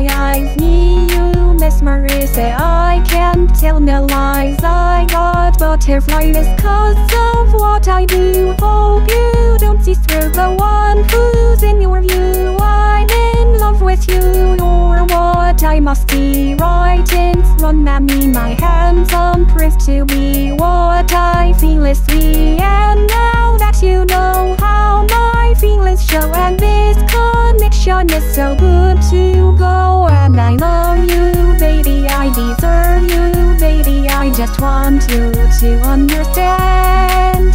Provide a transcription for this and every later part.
my eyes. Me you mesmerize. I can't tell no lies. I got butterflies cause of what I do. Hope you don't see through the one who's in your view. I'm in love with you. You're what I must be. Right in front of me My hands on proof to be what I feel is me. And now that you know how my feelings show And this connection is so good just want you to understand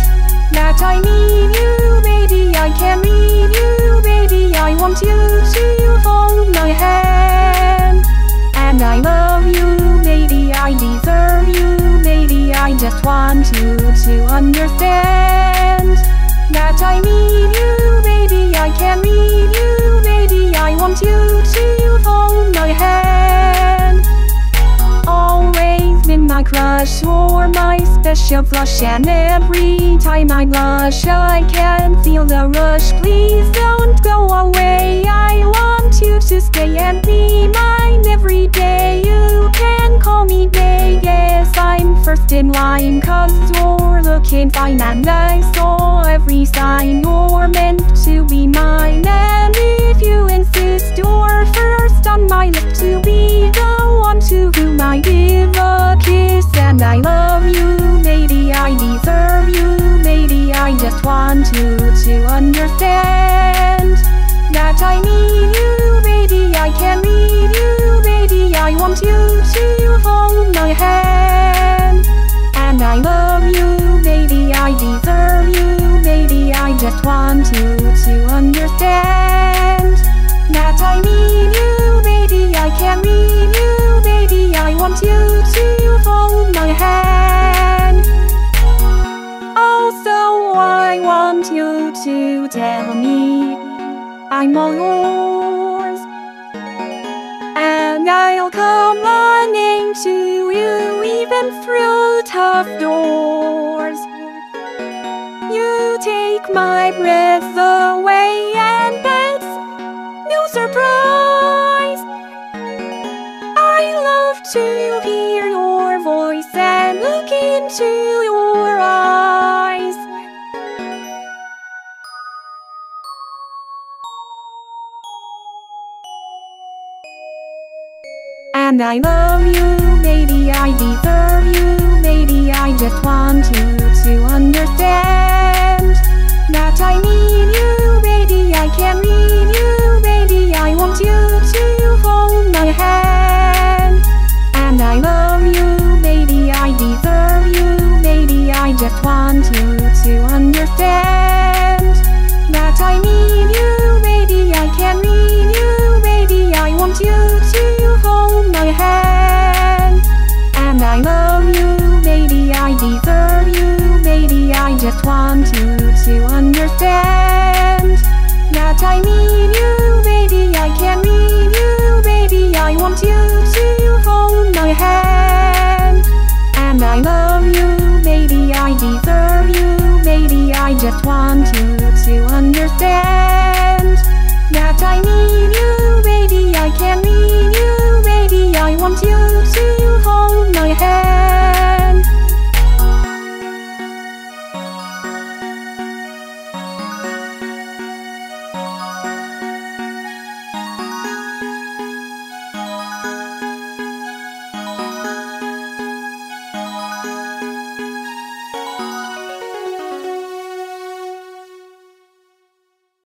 That I need you, baby, I can read you Baby, I want you to hold my hand. And I love you, baby, I deserve you Baby, I just want you to understand That I need you, baby, I can read you Baby, I want you to My crush or my special flush And every time I blush I can feel the rush. Please don't go away. I want you to stay and be mine every day. You can call me babe Yes, I'm first in line Cause you're looking fine And I saw every sign You're meant to be mine. And if you insist You're first on my list To be the want you to understand That I need you, baby I can read you Baby, I want you to hold my hand. And I love you, baby I deserve you Baby, I just want you to understand want you to tell me I'm all yours And I'll come running to you even through tough doors. You take my breath away and that's no surprise. I love to hear your voice and look into And I love you, baby, I deserve you Baby, I just want you to understand That I need you, deserve you Baby, I just want you to understand That I need you, baby, I can read you Baby, I want you to hold my hand. And I love you, baby, I deserve you Baby, I just want you to understand